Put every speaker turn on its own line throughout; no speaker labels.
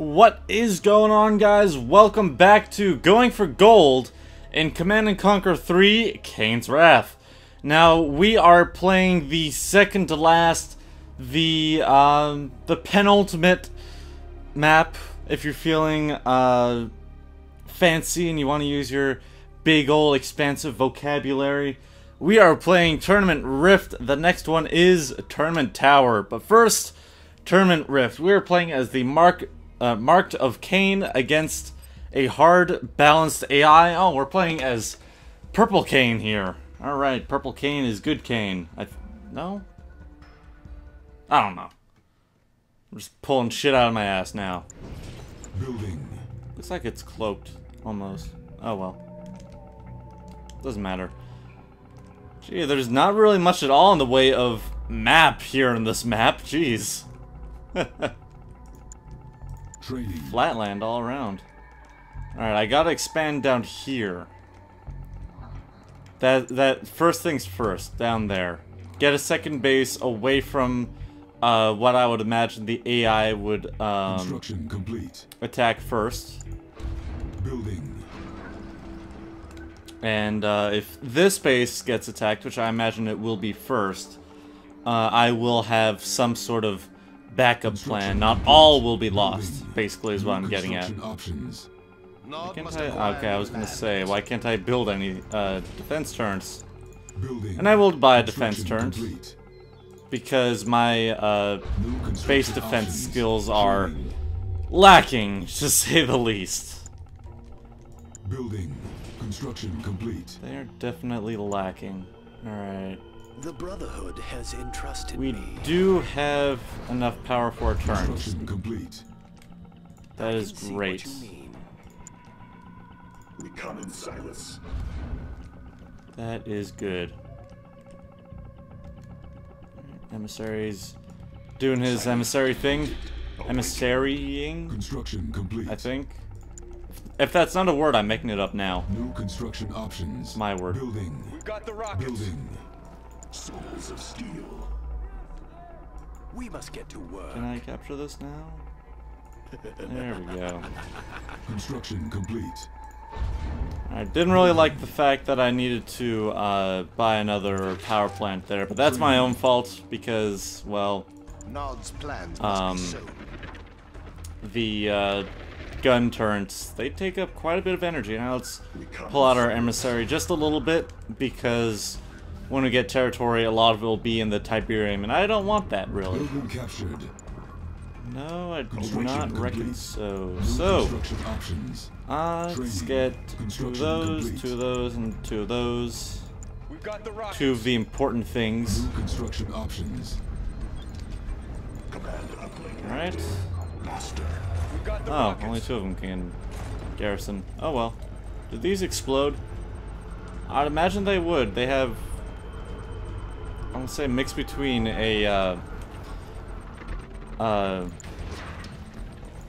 What is going on guys? Welcome back to Going for Gold in Command & Conquer 3 Kane's Wrath. Now, we are playing the second to last, the, um, the penultimate map, if you're feeling, uh, fancy and you want to use your big old expansive vocabulary. We are playing Tournament Rift. The next one is Tournament Tower. But first, Tournament Rift. We are playing as the Mark uh, Marked of Kane against a hard balanced AI. Oh, we're playing as Purple Kane here. All right, Purple Kane is good Kane. I no, I don't know. I'm just pulling shit out of my ass now.
Building.
Looks like it's cloaked almost. Oh well. Doesn't matter. Gee, there's not really much at all in the way of map here in this map. Jeez.
Trading.
Flatland all around. Alright, I gotta expand down here. That that first things first, down there. Get a second base away from uh, what I would imagine the AI would um,
Construction complete.
attack first.
Building.
And uh, if this base gets attacked, which I imagine it will be first, uh, I will have some sort of backup plan. Not all will be lost, basically, is what I'm getting at.
Options.
Why can't I, okay, I was gonna say, why can't I build any uh, defense turns?
Building.
And I will buy a defense
Construction
turns because my uh, base defense skills are lacking, to say the least.
Building. Construction complete.
They are definitely lacking. Alright.
The Brotherhood has entrusted
We
me.
do have enough power for turns.
Construction complete.
That is great.
We come in silence.
That is good. Emissary's doing his emissary thing. Emissarying,
Construction complete.
I think. If that's not a word, I'm making it up now.
New construction options.
my word.
Building.
We've got the rockets.
Building.
Souls of steel.
We must get to work.
Can I capture this now? There we go.
Construction complete.
I didn't really like the fact that I needed to uh, buy another power plant there, but that's my own fault because, well,
Nod's plans
must Um, the uh, gun turrets, they take up quite a bit of energy. Now let's pull out our emissary just a little bit because when we get territory, a lot of it will be in the Tiberium, and I don't want that really.
Building captured.
No, I do
Construction
not reckon
complete.
so. So,
options.
uh, let's get two of those,
complete.
two of those, and two of those.
We've got the.
Two of the important things.
New construction options.
Command.
Alright.
Master. We've got the
Oh,
rockets.
only two of them can garrison. Oh well. Did these explode? I'd imagine they would. They have, I would say, mix between a, uh, uh,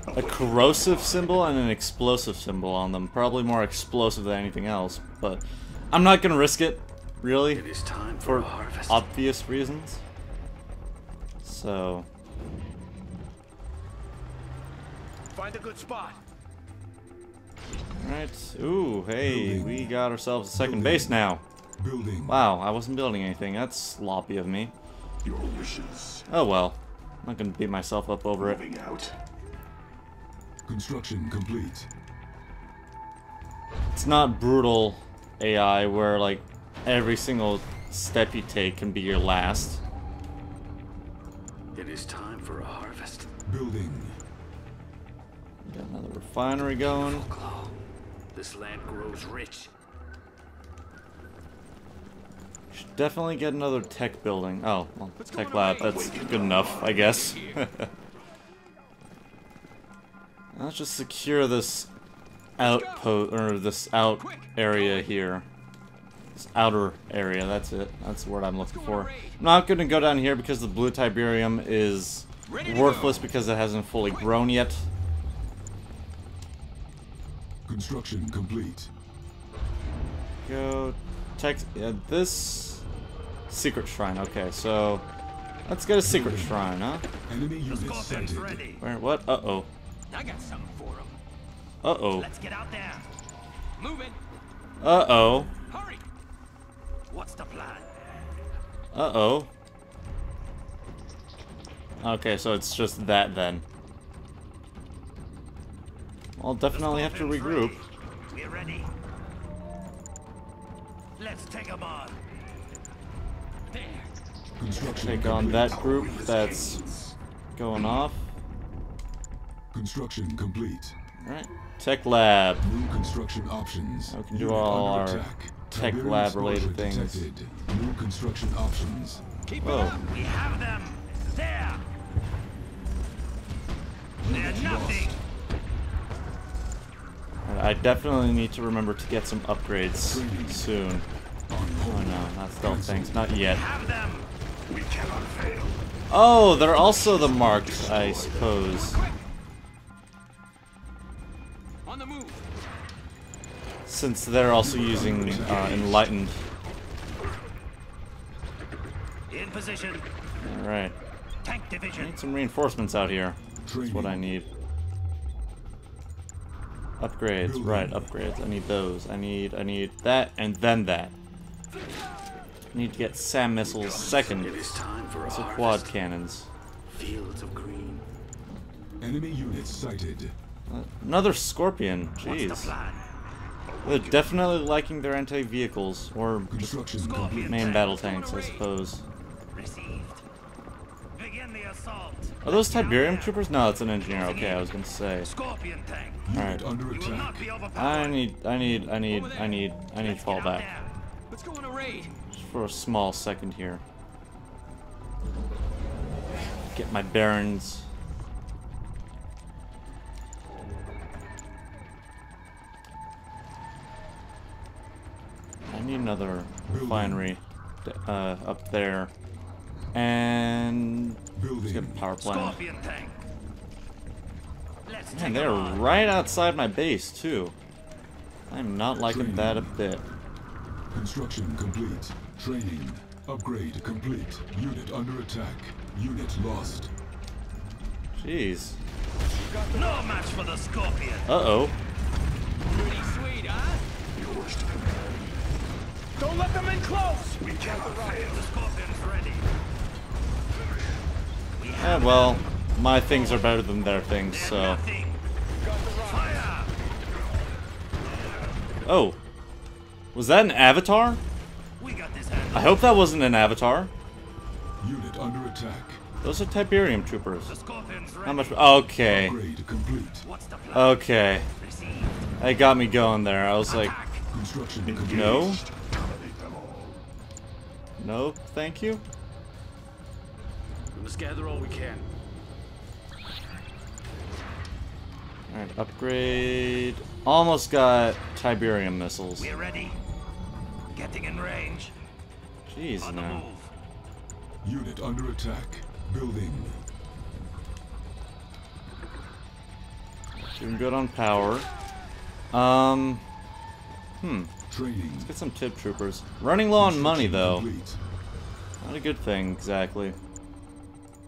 a corrosive symbol and an explosive symbol on them. Probably more explosive than anything else, but I'm not gonna risk it, really,
It is time for,
for
harvest.
obvious reasons. So,
Find a good spot.
Right. Ooh, hey, we got ourselves a second base now.
Building.
Wow, I wasn't building anything. That's sloppy of me.
Your wishes.
Oh well. I'm not gonna beat myself up over it.
Out.
Construction complete.
It's not brutal AI where, like, every single step you take can be your last.
It is time for a harvest.
Building.
Got another refinery going.
This land grows rich.
Should definitely get another tech building. Oh, well, tech lab. That's good enough, I guess. Let's just secure this outpost or this out area here. This outer area. That's it. That's the word I'm looking for. I'm not gonna go down here because the blue Tiberium is worthless because it hasn't fully grown yet.
Construction complete.
Go tech. Yeah, this secret shrine. Okay, so let's get a secret shrine, huh?
Enemy units sighted.
Where? What? Uh oh.
I got something for him.
Uh-oh.
Let's get out there. Moving.
Uh-oh.
Hurry. What's the plan?
Uh-oh. Okay, so it's just that then. I'll definitely have to regroup.
We're ready. Let's take them on.
Construction
Take on that group that's going off.
Construction complete.
Alright. Tech lab.
New construction options.
We can do all our
attack.
tech lab related things.
detected. New construction options.
Keep
Whoa.
it up. We have them. There. They're nothing.
I definitely need to remember to get some upgrades soon. Oh no, not stealth things. Not yet.
Have them.
We cannot fail.
Oh, they're also the marked, I suppose.
On the move.
Since they're also using uh, Enlightened.
In position.
Alright.
Tank division.
I Need some reinforcements out here. That's what I need. Upgrades, right, upgrades. I need those. I need I need that and then that. Need to get SAM missiles second.
It is time for
So quad cannons.
Fields of green.
Enemy units sighted.
Uh, another Scorpion.
What's the
Jeez.
plan?
They're definitely liking their anti-vehicles, or
Construction complete.
Main battle tanks, I suppose.
Received. Begin the assault.
Are those Tiberium troopers? No, it's an engineer. Okay, I was gonna say. Alright. I need, I need, I need, I need, I need
Let's
to fall back.
Let's go on a raid.
Just for a small second here. Get my bearings. I need another refinery uh, up there. And let's get a
Building.
power plant.
Scorpion tank. Let's
Man, they're right outside my base too. I'm not liking
Training.
that a bit.
Construction complete. Training. Upgrade complete. Unit under attack. Unit lost.
Jeez.
No match for the Scorpion.
Uh-oh.
Pretty sweet, huh?
Don't let them in close. We cannot fail.
The Scorpion's
Yeah, well, my things are better than their things, so... Oh. Was that an avatar?
We got this handled.
I hope that wasn't an avatar.
Unit under attack.
Those are Tiberium troopers.
The Scorpion's ready.
How much... Okay.
Upgrade complete.
What's the plan?
Okay. That got me going there. I was like,
Attack.
Construction complete.
no?
Dominate them all.
No, thank you?
We must gather all we can.
Alright, upgrade... Almost got Tiberium missiles.
We're ready. Getting in range.
Jeez,
On the move.
Unit under attack. Building.
Doing good on power. Um... Hmm.
Training.
Get some tip troopers. Running low on money, though. Not a good thing, exactly.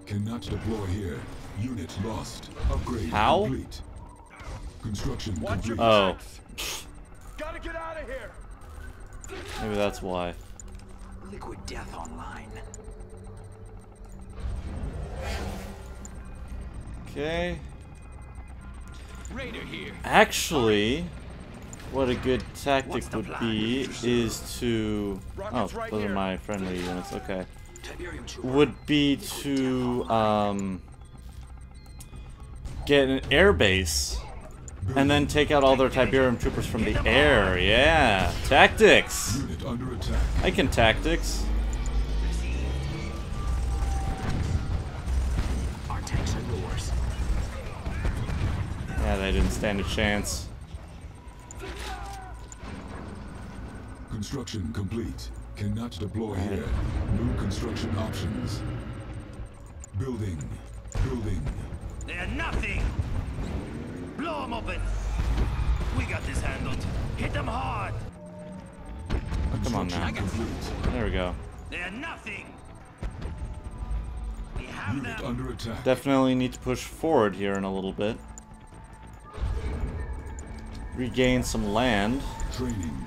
Cannot deploy here. Unit lost. Upgrade
How?
complete. Construction
Watch your
complete.
Oh.
backs. Gotta get out of here.
Maybe that's why.
Liquid death online.
Okay.
Raider here.
Actually, what a good tactic would be is to... Oh, those are my friendly units, okay.
Tiberium trooper.
Would be to, um... Get an air base, and then take out all their Tiberium troopers from the air, yeah! Tactics!
Unit under attack.
I can tactics.
Our tanks are yours.
Yeah, they didn't stand a chance.
Construction complete. Cannot deploy here. New construction options. Building. Building.
They're nothing. Blow them open. We got this handled. Hit them hard.
Come on
Construction
now. There we go.
They're nothing. We have
Unit
them.
under attack.
Definitely need to push forward here in a little bit. regain some land.
Training.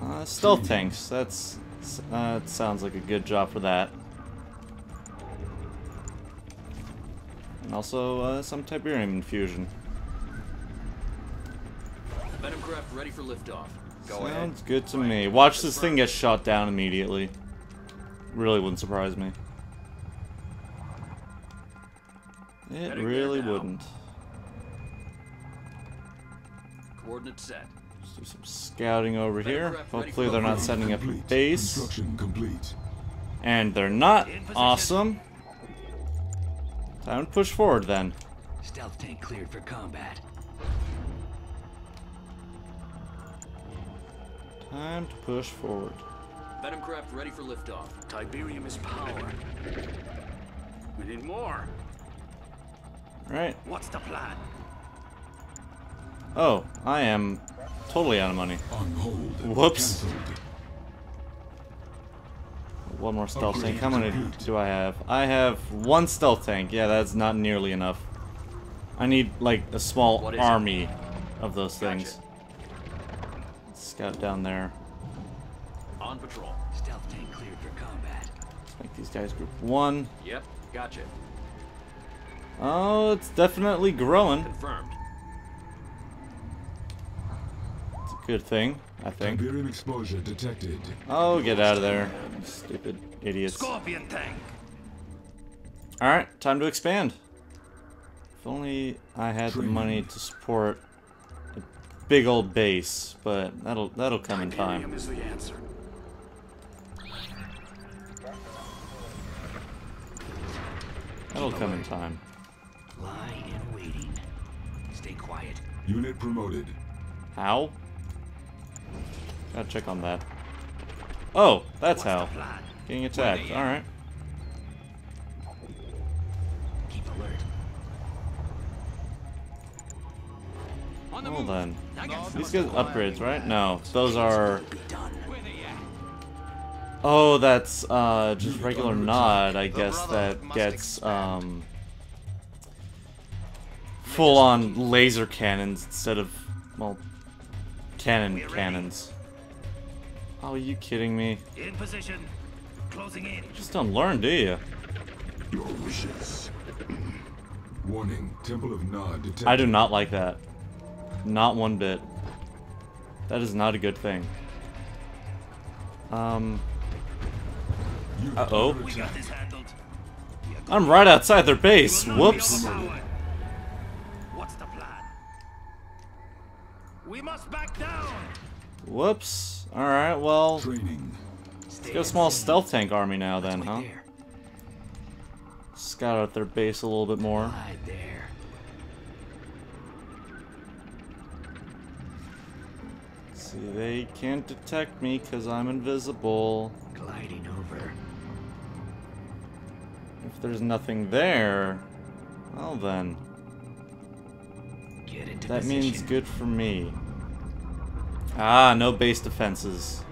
Uh, stealth tanks. That's uh, that sounds like a good job for that. And also uh, some Tiberium infusion.
Venom craft ready for liftoff. Go
Sounds good to me. Watch this thing get shot down immediately. Really wouldn't surprise me. It really wouldn't.
Coordinates set.
Let's do some scouting over here. Hopefully they're not setting up a base.
Complete.
And they're not. Awesome. Time to push forward then.
Stealth tank cleared for combat.
Time to push forward.
Venom craft ready for liftoff.
Tiberium is power. We need more.
Right.
What's the plan?
Oh, I am totally out of money. Whoops. One more stealth tank. How many do I have? I have one stealth tank. Yeah, that's not nearly enough. I need like a small
What is it?
army of those
Gotcha.
things. Scout down there.
On patrol.
Stealth tank cleared for combat.
Make these guys group one.
Yep, gotcha.
Oh, it's definitely growing.
Confirmed.
It's a good thing, I think.
Tiberium exposure detected.
Oh, get out of there. Stupid idiots.
Scorpion tank.
Alright, time to expand. If only I had the money to support a big old base, but that'll that'll come in
Tiberium
time.
is the answer.
That'll come in time.
Lie in waiting. Stay quiet.
Unit promoted.
How? Gotta check on that. Oh, that's how. Getting attacked. Alright.
Keep alert.
Well then. These guys upgrades, right? No. Those are Oh, that's uh just regular nod, I guess that gets um full on laser cannons instead of well cannon cannons. Oh, are you kidding me?
In position. Closing in.
Just don't learn, do you?
Your wishes. Warning. Temple of Nod detected.
I do not like that. Not one bit. That is not a good thing. Um Uh-oh.
We got this handled.
I'm right outside their base.
Will not be
Whoops.
What's the plan? We must back down.
Whoops. Alright, well
Training.
Let's
get a small
insane.
stealth tank army now then, huh?
there.
Scout out their base a little bit more.
There.
See, they can't detect me because I'm invisible.
Gliding over.
If there's nothing there, well then,
Get into
that
position.
means good for me. Ah, no base defenses.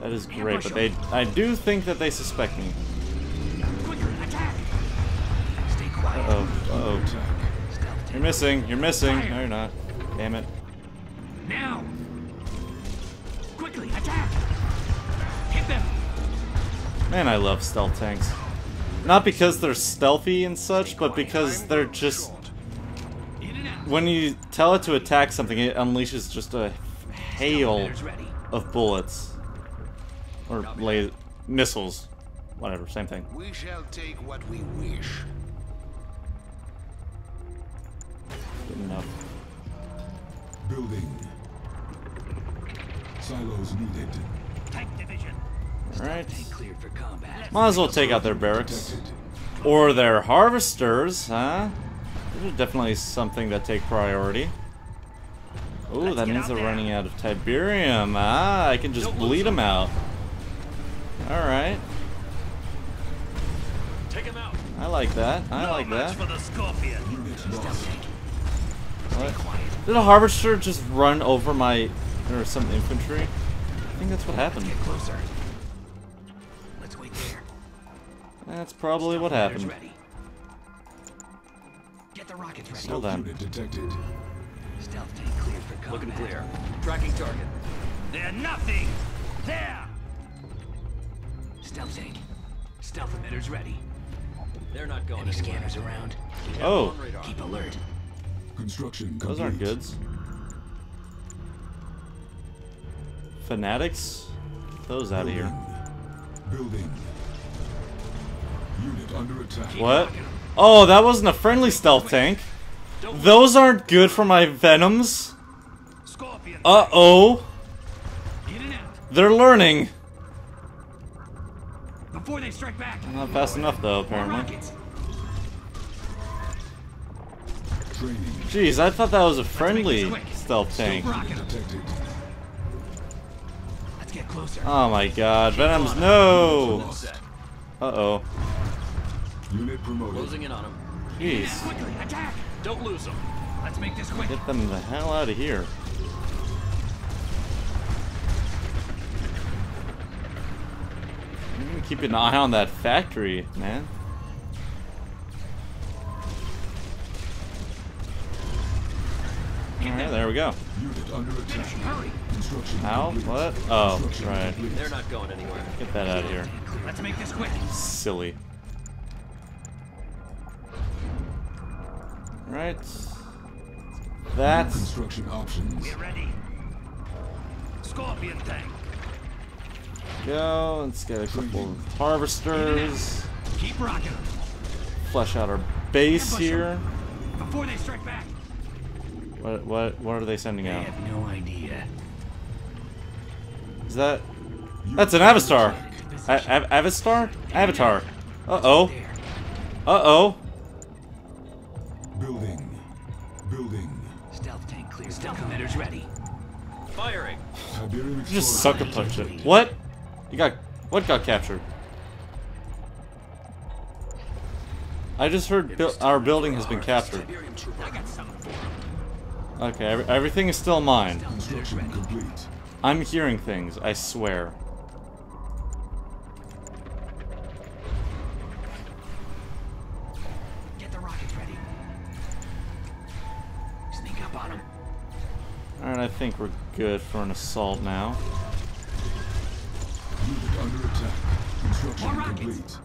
That is great, but they, I do think that they suspect me.
Quicker, attack! Stay quiet.
Uh-oh, uh-oh.
Attack.
Stealth tank.
You're missing, you're missing. No, you're not. Damn it.
Now! Quickly, attack! Hit them!
Man, I love stealth tanks. Not because they're stealthy and such, but because they're just...
In and out.
When you tell it to attack something, it unleashes just a hail of bullets. Or la missiles. Whatever, same thing.
We shall take what we wish.
Good enough.
Building. Silos needed.
Tank division.
Alright.
Tank cleared for combat.
Might as well take out their barracks. Or their harvesters, huh? Those are definitely something that take priority. Ooh,
Let's
that means they're
there.
running out of Tiberium. Ah, I can just bleed them out. Alright.
Take him out.
I like that. I
no
like that.
for the scorpion.
Unit lost.
What? Did a harvester just run over my or some infantry? I think that's what happened.
Get closer. Let's wait there.
That's probably what happened.
Ready. Get the rockets ready.
Well then.
Detected.
Stealth tank cleared for combat.
Looking clear. Tracking target.
They're nothing! There!
Stealth tank. Stealth emitters ready.
They're not going
Any
anywhere.
scanners around?
We have
Oh.
them on radar.
Keep alert.
Construction complete.
Those aren't goods. Fanatics? Those out of here.
Building. Unit under attack.
What? Oh, that wasn't a friendly stealth tank. Those aren't good for my venoms.
Scorpion!
Uh-oh.
In out.
They're learning.
Before they strike back.
Not fast enough, though, apparently.
rockets.
Training.
Jeez, I thought that was a friendly stealth tank.
Rocket 'em.
Detected.
Let's get closer.
Oh my god, Venoms, no! Uh-oh.
Unit promoted.
Closing in on them.
Jeez.
Quickly, attack.
Don't lose them.
Let's make this quick.
Get them the hell out of here. Keep an eye on that factory, man. Alright, there we go.
Unit under attack.
Hurry.
Construction
How? What? Oh, right.
They're not going anywhere.
Get that out of here.
Let's make this quick.
Silly. Right. That's
Construction options.
We're ready. Scorpion tank!
Go. Let's get a couple of harvesters.
Keep rocking 'em.
Flesh out our base here.
Before they strike back.
What what what are they sending out?
I have no idea.
Is that That's an Avastar. A- Av- Avastar? Avatar. Uh-oh. Uh-oh.
Building. Building.
Stealth tank clear. Stealth emitters ready.
Firing.
Tiberium
Just
explorer.
sucker punch it. What? You got what got captured? I just heard bu our building has been captured.
Tiberium trooper.
I got something for 'em.
Okay, every everything is still mine. I'm hearing things, I swear.
Get the rockets ready. Sneak up on them.
Alright, I think we're good for an assault now.
Unit under attack. Construction
More rockets.
complete.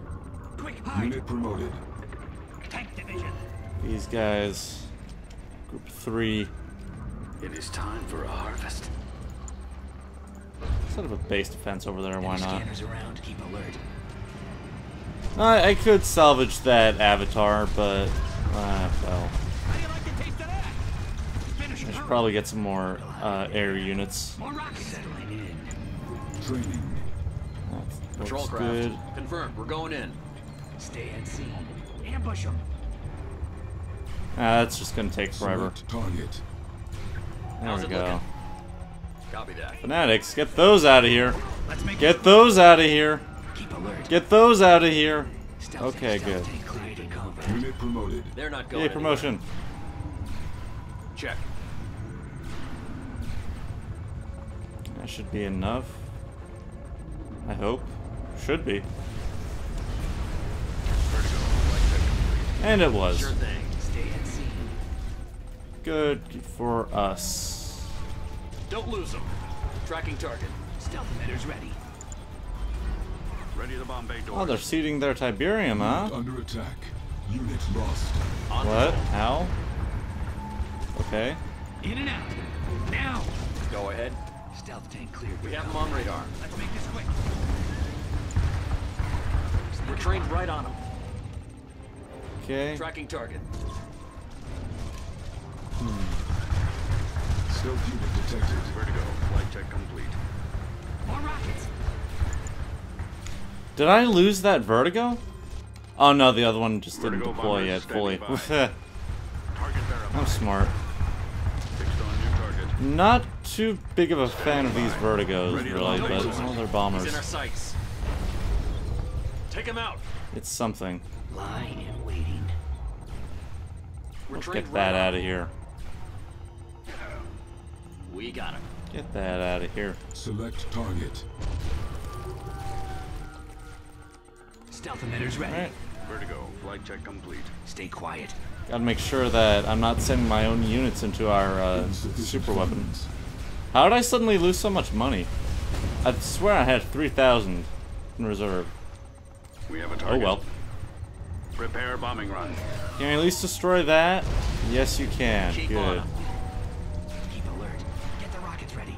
Quick, hide.
Unit promoted.
Tank division.
These guys. Group three.
It is time for a harvest.
Set up a base defense over there, why not?
Around. Keep alert.
I, I could salvage that avatar, but uh, well,
How do you like the taste of that? Finish
I should probably get some more uh, air units.
More rockets. Settling in.
Training.
That
Patrol
looks
craft.
good.
Confirmed. We're going in.
Stay at scene. Ambush them.
Ah, that's just gonna take forever.
Target.
There
How's
we go.
looking? Copy that.
Fanatics, get those out of here.
Let's make
Get those out of here.
Keep alert.
Get those out of here.
Stealth
Okay,
tank,
good.
stealth tank cleared in combat.
Unit promoted.
They're not going
Yay, promotion.
anywhere. Check.
That should be enough. I hope. Should be. And it was.
Sure thing.
Stay at scene.
Good for us.
Don't lose them. Tracking target.
Stealth emitters ready.
Ready to bomb bay door.
Oh, they're seeding their Tiberium, huh?
Under attack. Unit lost.
What? How? Okay.
In and out. Now.
Go ahead.
Stealth tank cleared.
We have them on radar.
Let's make this quick.
We're trained right on them.
Okay.
Tracking target. Hmm.
Stealth unit detected.
Vertigo. Flight check complete.
More rockets.
Did I lose that vertigo? Oh no, the other one just didn't deploy yet fully.
standing by. Target verified.
I'm smart.
Fixed on new target.
Not too big of a fan of these vertigos, really, but well, they're bombers.
In our sights. Take him out.
It's something.
Lie and waiting.
We're
Let's get that out of
'em.
here.
We got him.
Get that out of here.
Select target.
Stealth emitters ready.
Alright.
Vertigo. Flight check complete.
Stay quiet.
Gotta make sure that I'm not sending my own units into our uh,
Insufficient
super weapon.
Funds.
How did I suddenly lose so much money? I swear I had 3,000 in reserve.
We have a
oh,
target. Oh target.
well.
Prepare bombing run.
Can you at least destroy that? Yes, you can.
Keep
Good.
on 'em. Keep alert. Get the rockets ready.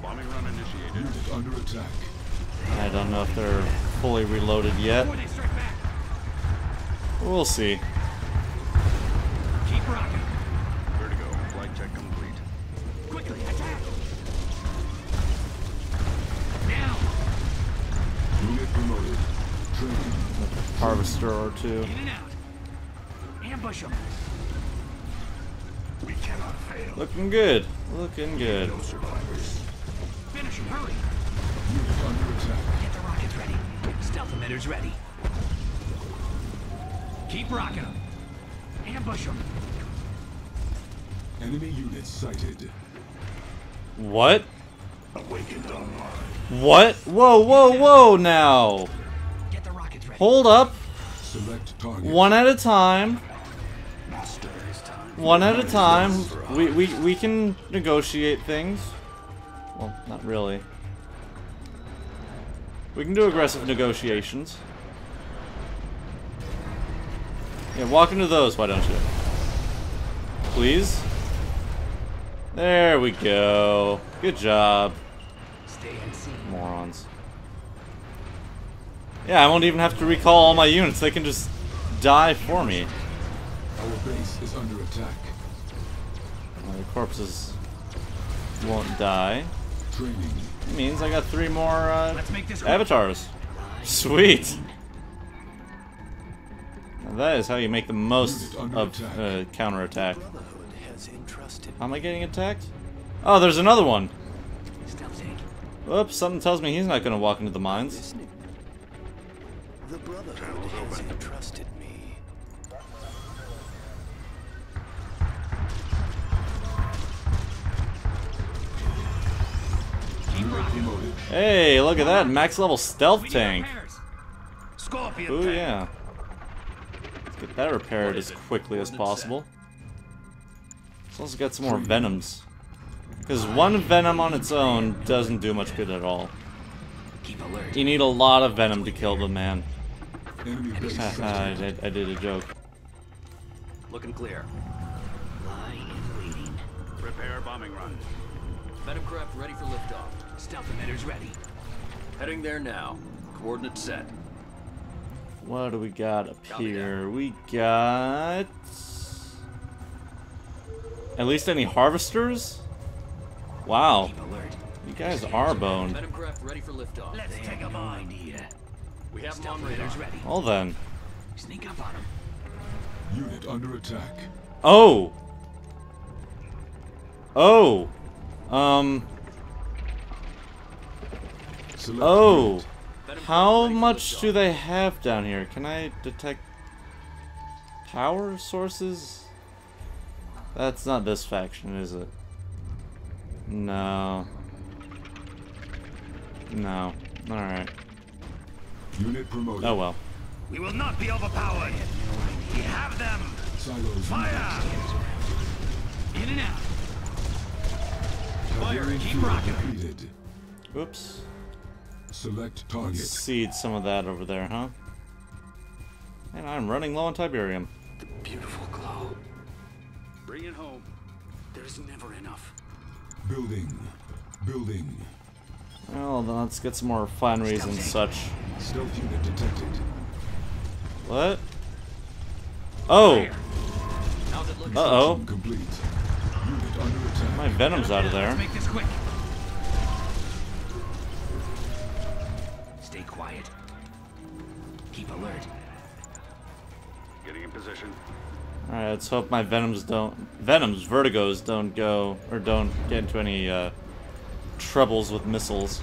Bombing run initiated.
Unit under attack.
I don't know if they're fully reloaded yet.
Before they strike back,
We'll see. Harvester or two.
in and out. Ambush them.
We cannot fail.
Looking good. Looking good.
No survivors.
Finish them. Hurry.
Unit.
Get the rockets ready. Stealth emitters ready. Keep rocking them. Ambush them.
Enemy units sighted.
What?
Awakened online.
What? Whoa, whoa, whoa now!
Get the rockets ready.
Hold up. One at a time.
Time.
One at a time. We, we, we can negotiate things. Well, not really. We can do aggressive negotiations. Yeah, walk into those, why don't you? Please? There we go. Good job,
Stay unseen.
morons. Yeah, I won't even have to recall all my units. They can just die for me.
Our base is under attack.
My corpses won't die.
Training.
It means I got three more uh,
Let's make this
avatars. Sweet. Now that is how you make the most
Unit under
of
attack.
uh, counterattack.
Brotherhood has entrusted
How am I getting attacked? Oh, there's another one.
Stealth tank.
Oops, something tells me he's not going to walk into the mines.
Listening. The Brotherhood
Channels
has
open.
entrusted me.
Hey, look at that. Max level stealth tank.
repairs.
Scorpion
Ooh, yeah. Let's get that repaired as quickly as possible. Let's also get some more venoms. Because one venom on its own doesn't do much good at all.
Keep alert.
You need a lot of venom to kill the man.
Enemy base
Haha, I,
sighted.
did- I did a joke.
Looking clear. Lie in waiting.
Prepare bombing run.
Venom craft ready for liftoff.
Stealth emitters ready.
Heading there now. Coordinates set.
What do we got up
Copy
here? We got... At least any harvesters? Wow,
Keep alert.
you guys are boned.
Venom craft ready for liftoff.
Let's
They
take a
no
mine.
Idea.
We have them
Stealth
on radar.
ready.
Well then.
Sneak up on them.
Unit under attack.
Oh! Oh! Um,
Select
oh!
unit.
How
craft ready for
much do they have down here? Can I detect power sources? That's not this faction, is it? No. No. Alright.
Unit promoted.
Oh well.
We will not be overpowered. We have them.
Silos
Fire!
In and out.
Target
keep
field
rocking.
completed.
Oops.
Select target.
Seed some of that over there, huh? And I'm running low on Tiberium.
The beautiful glow.
Bring it home.
There's never enough.
Building. Building.
Well, then let's get some more refineries and such.
Stealth unit detected.
What? Oh!
How's it looking?
Uh-oh.
Complete. Unit under attack.
My Venom's out of
Let's
there.
make this quick. Stay quiet. Keep alert.
Getting in position.
Alright, let's hope my Venoms don't... Venoms, Vertigos don't go... Or don't get into any, uh... Troubles with missiles.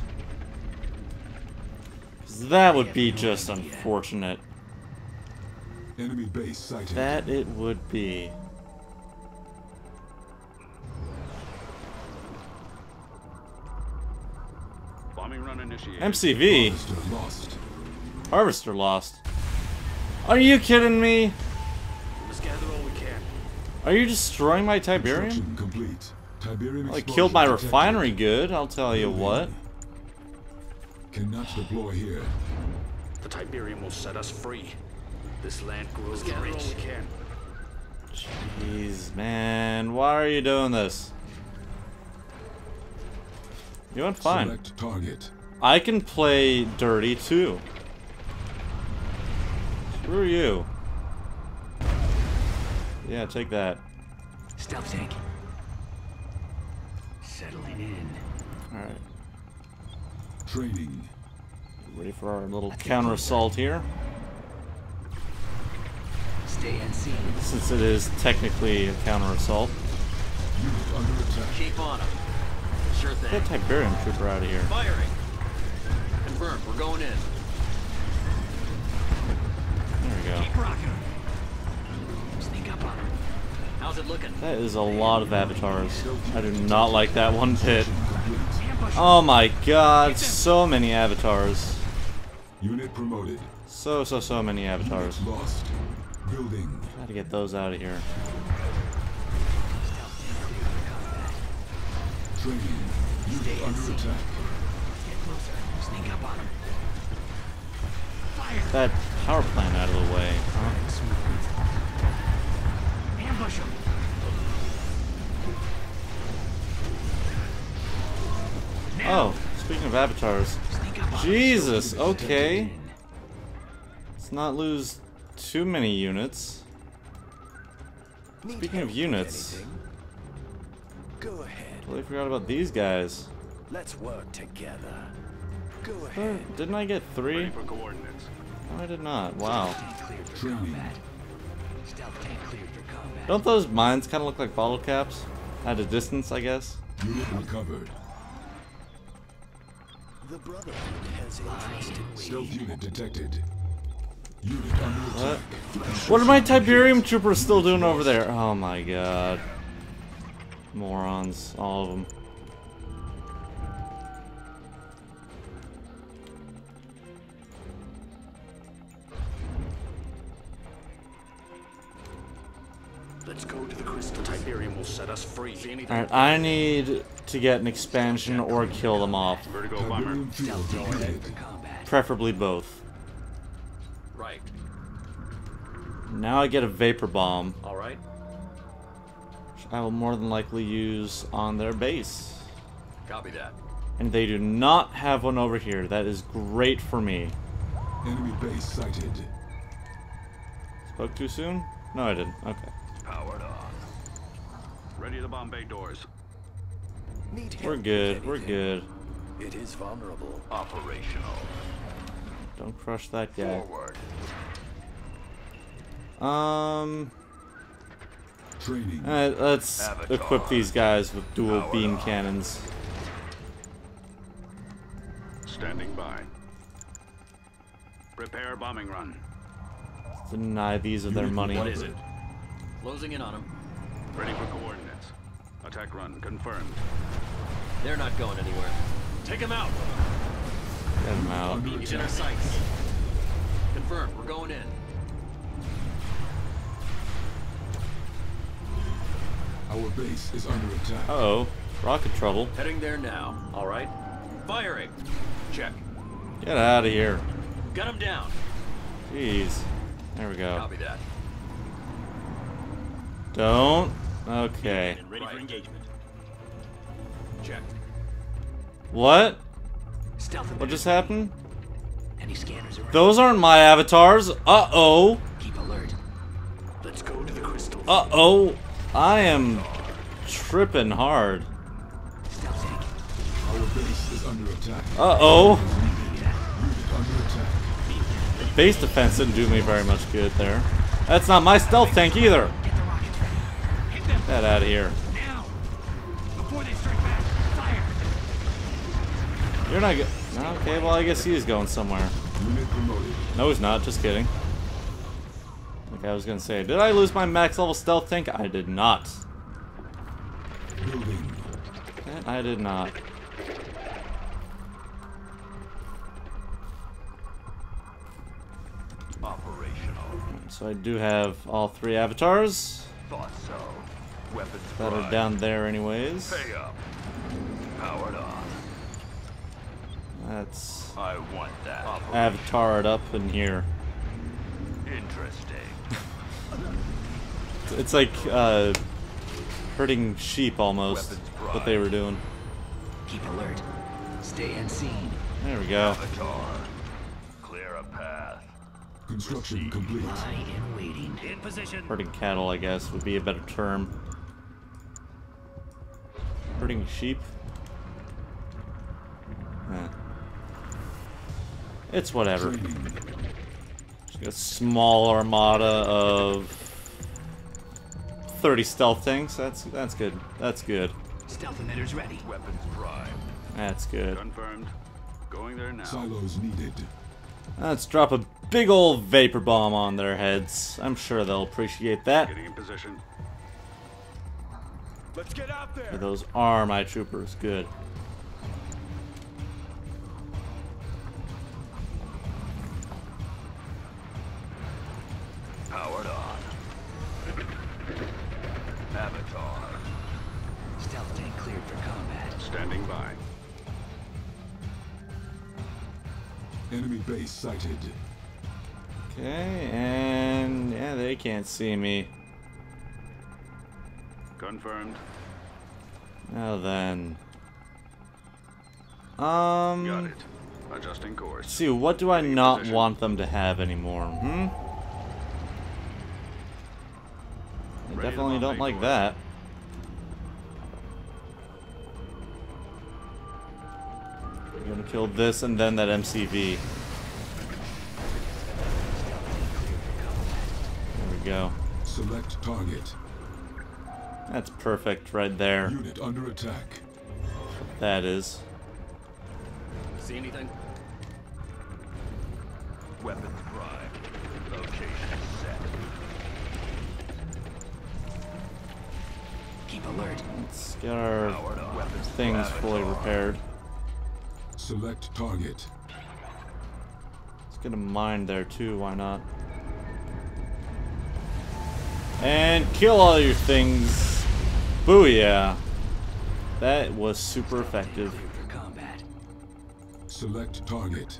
'Cause that would be just unfortunate.
Enemy base sighted.
That it would be.
Bombing run initiated. initiated.
MCV?
Harvester lost.
Harvester lost. Are you kidding me?
Let's gather all we can.
Are you destroying my Tiberium?
Construction complete. Tiberium
Well, it killed my
detected.
refinery good, I'll tell you what.
Cannot deploy here.
The Tiberium will set us free. This land grows
gather all
rich.
we can.
Jeez, man. Why are you doing this? You went fine.
Select target.
I can play dirty too. Screw you. Yeah, take that.
Stealth tank. Settling in.
Alright.
Training.
Ready for our little counter assault here.
Stay unseen.
Since it is technically a counter assault.
Unit under attack.
Keep on him. Sure thing.
Get Tiberium Trooper out of here.
Firing. Confirmed. We're going in.
There we go.
Keep rocking. Sneak up on him.
How's it looking?
That is a lot of avatars. I do not like that one bit.
Complete.
Ambush 'em.
Oh my god, so many avatars.
Unit promoted.
So, so, so many avatars.
Unit lost. Building.
Gotta get those out of here.
Training. Unit under attack.
Get closer. Sneak up on him. Fire.
That power plant out of the way. Huh?
Ambush him.
Oh, speaking of avatars.
Sneak up on him.
Jesus, okay. Let's not lose too many units. Speaking of units,
Go ahead.
totally forgot about these guys.
Let's work together. Go ahead.
Didn't I get three?
For coordinates.
No, I did not. Wow.
Tank cleared for
Training.
combat. Stealth tank cleared for combat.
Don't those mines kind of look like bottle caps? At a distance, I guess.
Unit recovered.
The Brotherhood has interest in
Stealth unit detected. Unit under
What?
attack.
What are my Tiberium troopers still doing over there? Oh my god. Morons, all of them.
Will set us free.
Alright, I need to get an expansion or kill them off.
Vertigo bomber.
Tiberium field
Stealth tank cleared
completed.
for combat.
Preferably both.
Right.
Now I get a Vapor Bomb,
All right.
I will more than likely use on their base.
Copy that.
And they do not have one over here. That is great for me.
Enemy base sighted.
Spoke too soon? No, I didn't. Okay.
Powered on. Ready to bomb bay doors.
Need
We're good. We're good.
It is vulnerable.
Operational.
Don't crush that guy.
Forward.
Um,
Training.
uh, let's
Avatar.
equip these guys with dual beam cannons.
Standing by. Prepare bombing run.
Deny these of their money.
What is it? Closing in on them.
Ready for coordinates. Attack run confirmed.
They're not going anywhere. Take them out.
Get 'em out.
Under
He's in our sights. Confirmed. We're going in.
Our base is under attack.
Uh oh, rocket trouble.
Heading there now. All right. Firing. Check.
Get out of here.
Gun him down.
Jeez. There we go.
Copy that.
Don't. Okay.
Ready for engagement. Check.
What?
Stealth
What just happened?
Any scanners around?
Those aren't my avatars. Uh oh.
Keep alert.
Let's go to the crystal.
Uh oh. I am tripping hard.
Our base is under attack.
Uh oh.
Unit under attack.
Base defense didn't do me very much good there. That's not my stealth tank either that out of here.
Now, before they strike back, fire.
You're not good. Okay, well I guess he is going somewhere. No, he's not. Just kidding. Like I was gonna say, did I lose my max level stealth tank? I did not. I did not.
Operational.
So I do have all three avatars.
Thought so. Weapons
that are down there anyways.
Pay up. Powered on.
That's
I want that.
avatared up in here.
Interesting.
It's like uh, herding sheep almost, what they were doing.
Keep alert. Stay unseen.
There we go.
Avatar. Clear a path.
Construction complete.
Lie in waiting.
In position.
Herding cattle, I guess, would be a better term. Herding sheep? Eh. It's whatever.
Training.
Just a small armada of 30 stealth tanks. That's that's good. That's good.
Stealth emitters ready.
Weapons prime.
That's good.
Confirmed. Going there now.
Silos needed.
Let's drop a big old vapor bomb on their heads. I'm sure they'll appreciate that.
Getting in position.
Let's get out
For
there.
those are my troopers. Good.
Powered on. Avatar.
Stealth tank cleared for combat.
Standing by.
Enemy base sighted.
Okay, and yeah, they can't see me.
Confirmed.
Now then. Um.
Got it. Adjusting
Let's
course.
see, what do I
Taking
not
position.
want them to have anymore? Hmm? I
Ready
definitely don't
rendezvous.
like that. I'm gonna kill this and then that MCV. There we go.
Select target.
That's perfect right there.
Unit under attack.
That is.
See anything?
Weapons prime. Location set.
Keep alert.
Let's get our
Powered on. Weapons
things fully repaired.
Select target.
Let's get a mine there too, why not? And kill all your things. Booyah. That was super effective.
Cleared for combat.
Select target.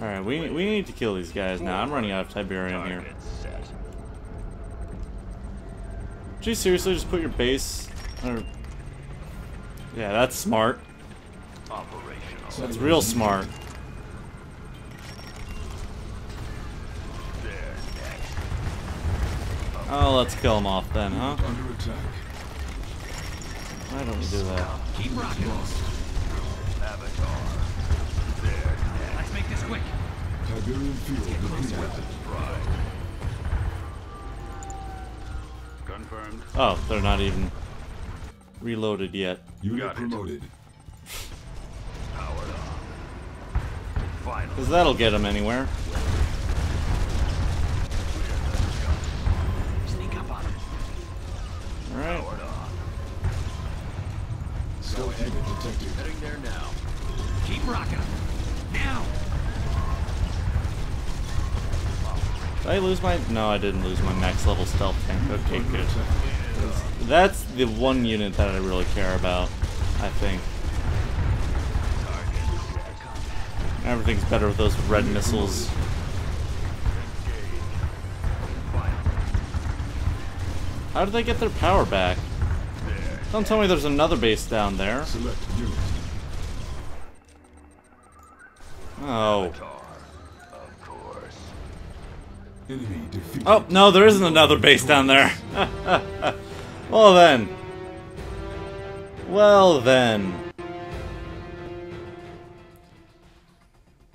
Alright, we, we need to kill these guys now. I'm running out of Tiberium here.
Target set.
Did you seriously just put your base? Or... Yeah, that's smart. That's real smart.
There next.
Oh, let's kill them off then, huh?
Under attack.
Why don't we do that?
Keep rocking.
Avatar. There.
Let's make this quick.
Tiberium field.
Weapons prime.
Confirmed.
Oh, they're not even reloaded yet.
You
Got it.
promoted.
Powered on.
Because that'll get them anywhere. Did I lose my... No, I didn't lose my max level stealth tank. Okay, good. That's the one unit that I really care about, I think. Everything's better with those red missiles. How did they get their power back? Don't tell me there's another base down there. Oh. Oh, no, there isn't another base down there. well then. Well then.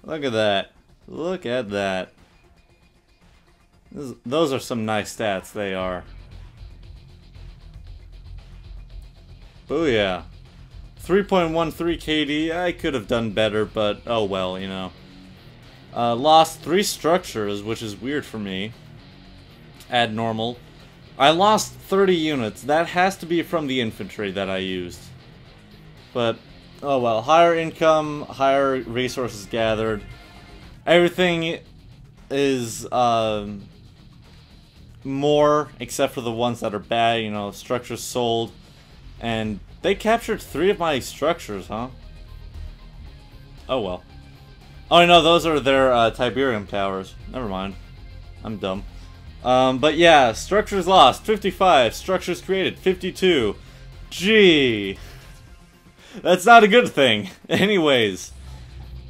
Look at that. Look at that. Those are some nice stats, they are. Booyah. 3.13 KD, I could have done better, but oh well, you know. Uh, lost three structures, which is weird for me. Add normal. I lost 30 units. That has to be from the infantry that I used. But, oh well. Higher income, higher resources gathered. Everything is um, more, except for the ones that are bad, you know, structures sold. And they captured three of my structures, huh? Oh well. Oh no, those are their uh, Tiberium towers. Never mind. I'm dumb. Um, but yeah, structures lost, 55. Structures created, 52. Gee. That's not a good thing. Anyways,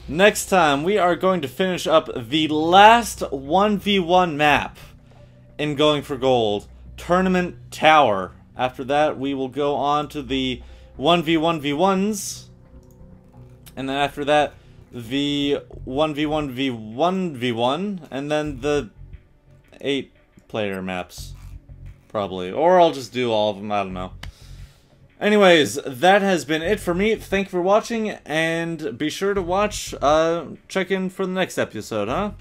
next time we are going to finish up the last 1v1 map in Going for Gold, Tournament Tower. After that, we will go on to the 1v1v1s. And then after that, the 1v1v1v1, and then the 8 player maps. Probably. Or I'll just do all of them, I don't know. Anyways, that has been it for me. Thank you for watching, and be sure to watch, uh, check in for the next episode, huh?